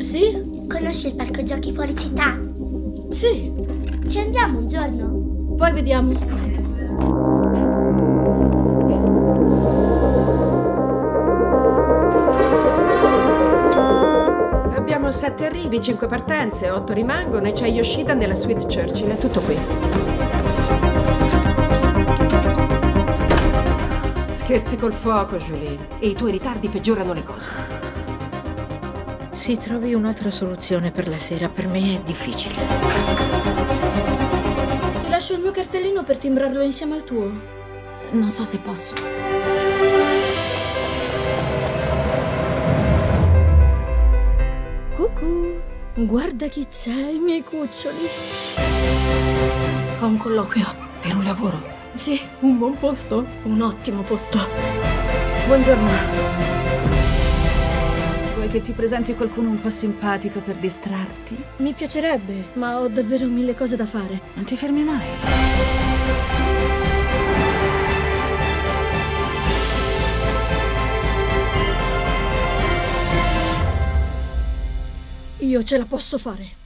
Sì? Conosci il parco giochi fuori città? Sì. Ci andiamo un giorno? Poi vediamo. Abbiamo sette arrivi, cinque partenze, otto rimangono e c'è Yoshida nella suite Churchill. È tutto qui. Scherzi col fuoco, Julie. E i tuoi ritardi peggiorano le cose. Si trovi un'altra soluzione per la sera, per me è difficile. Ti lascio il mio cartellino per timbrarlo insieme al tuo. Non so se posso. Cucù, guarda chi c'è, i miei cuccioli. Ho un colloquio. Per un lavoro. Sì, Un buon posto. un ottimo posto. Buongiorno. Vuoi che ti presenti qualcuno un po' simpatico per distrarti? Mi piacerebbe, ma ho davvero mille cose da fare. Non ti fermi mai. Io ce la posso fare.